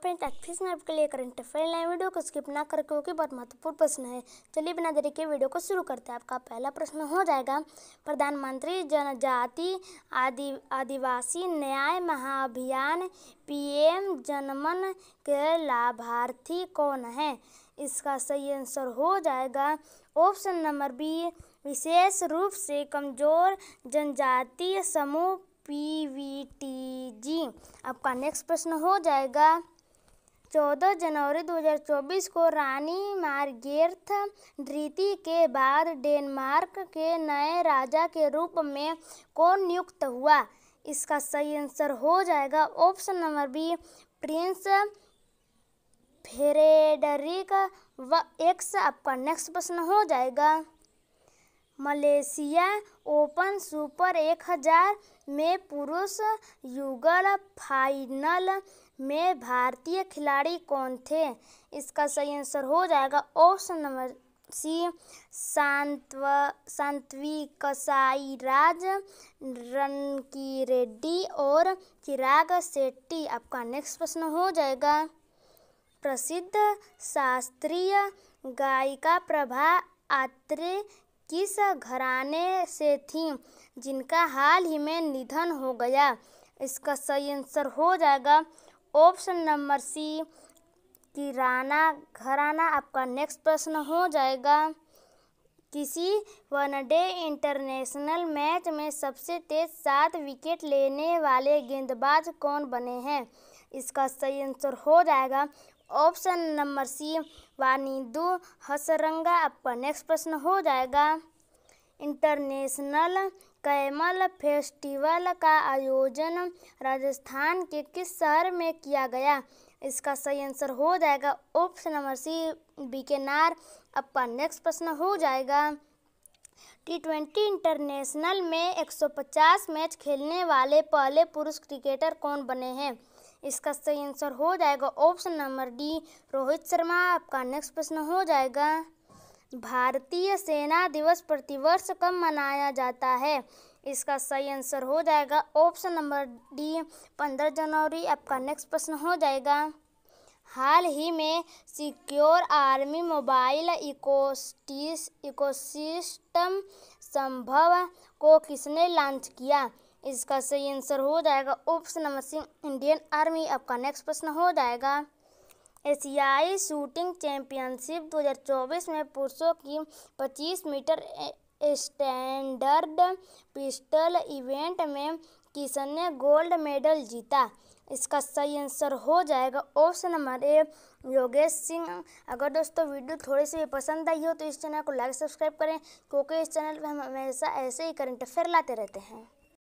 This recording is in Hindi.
फ्रेंड फिर मैं आपके लिए करंट अफेयर लाए वीडियो को स्किप ना कर क्योंकि बहुत महत्वपूर्ण प्रश्न है। चलिए बिना देरी के वीडियो को शुरू करते हैं। आपका पहला प्रश्न हो जाएगा, प्रधानमंत्री जनजाति आदि, आदिवासी न्याय महाअभियान पीएम जनमन के लाभार्थी कौन है? इसका सही आंसर हो जाएगा ऑप्शन नंबर बी, विशेष रूप से कमज़ोर जनजातीय समूह पीवीटीजी। आपका नेक्स्ट प्रश्न हो जाएगा चौदह जनवरी 2024 को रानी मार्गेर्थ ड्रीति के बाद डेनमार्क के नए राजा के रूप में कौन नियुक्त हुआ? इसका सही आंसर हो जाएगा option number B, Prince Frederik व एक्स। आपका नेक्स्ट प्रश्न हो जाएगा, मलेशिया ओपन सुपर एक हज़ार में पुरुष युगल फाइनल में भारतीय खिलाड़ी कौन थे? इसका सही आंसर हो जाएगा ऑप्शन नंबर सी, सांत्व, सांत्वी कसाई राज रनकी रेड्डी और चिराग शेट्टी। आपका नेक्स्ट प्रश्न हो जाएगा। प्रसिद्ध शास्त्रीय गायिका प्रभा आत्रे किस घराने से थी, जिनका हाल ही में निधन हो गया? इसका सही आंसर हो जाएगा ऑप्शन नंबर सी, किराना, घराना आपका नेक्स्ट प्रश्न हो जाएगा। किसी वनडे इंटरनेशनल मैच में सबसे तेज सात विकेट लेने वाले गेंदबाज कौन बने हैं? इसका सही आंसर हो जाएगा। Option number C, Wanindu Hasaranga आपका नेक्स्ट प्रश्न हो जाएगा। इंटरनेशनल कैमल फेस्टिवल का आयोजन राजस्थान के किस शहर में किया गया? इसका सही आंसर हो जाएगा ऑप्शन नंबर सी, बीकेनार। आपका नेक्स्ट प्रश्न हो जाएगा। टी ट्वेंटी इंटरनेशनल में 150 मैच खेलने वाले पहले पुरुष क्रिकेटर कौन बने हैं? इसका सही आंसर हो जाएगा option number D, Rohit Sharma. आपका नेक्स्ट प्रश्न हो जाएगा। भारतीय सेना दिवस प्रतिवर्ष कब मनाया जाता है? इसका सही आंसर हो जाएगा ऑप्शन नंबर डी, पंद्रह जनवरी। आपका नेक्स्ट प्रश्न हो जाएगा। हाल ही में secure army mobile ecosystem ecosystem Sambhav को किसने लॉन्च किया? इसका सही आंसर हो जाएगा option number C, Indian army. आपका नेक्स्ट प्रश्न हो जाएगा। एशियाई शूटिंग चैंपियनशिप 2024 में पुरुषों की 25 मीटर स्टैंडर्ड पिस्टल इवेंट में किशन ने गोल्ड मेडल जीता। इसका सही आंसर हो जाएगा option number A, Yogesh Singh. अगर दोस्तों वीडियो थोड़ी सी पसंद आई हो तो इस चैनल को लाइक सब्सक्राइब करें, क्योंकि इस चैनल पर हम हमेशा ऐसे ही करंट अफेयर लाते रहते हैं।